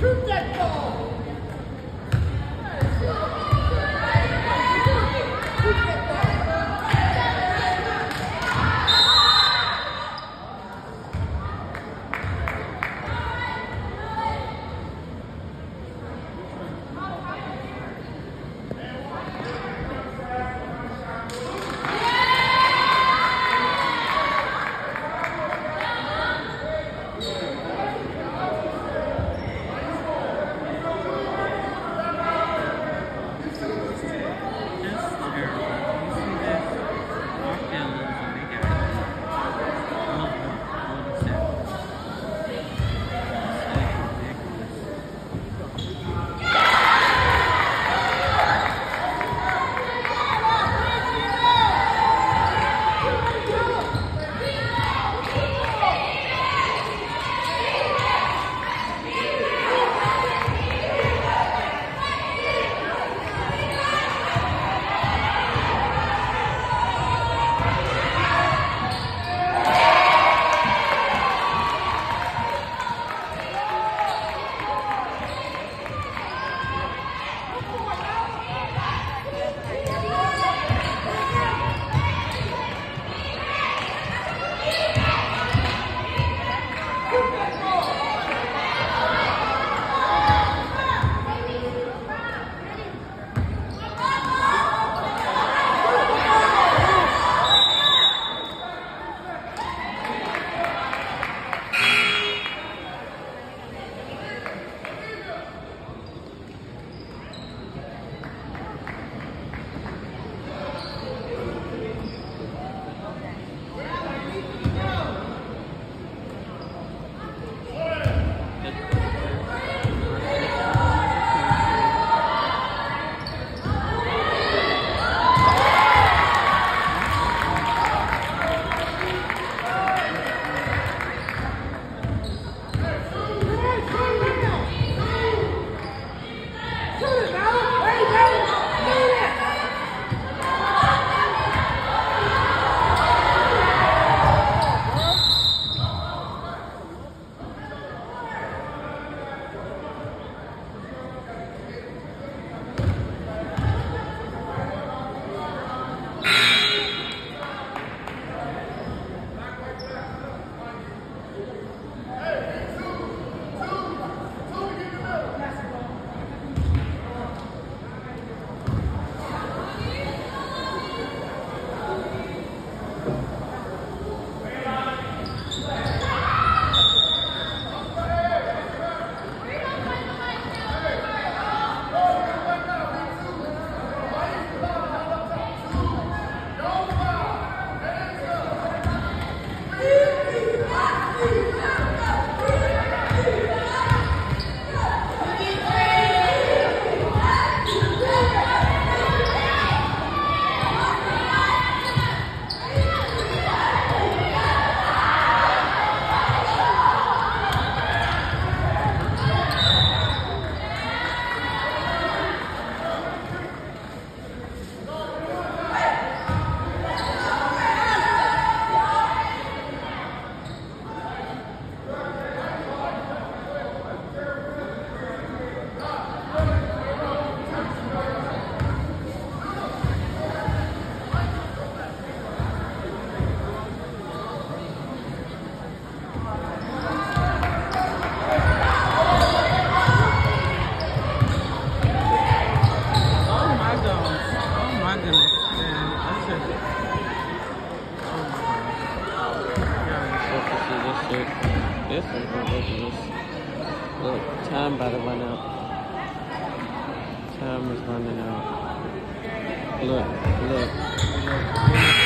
Shoot that ball! This is ridiculous. Look, time about to run out. Time is running out. Look, look. look.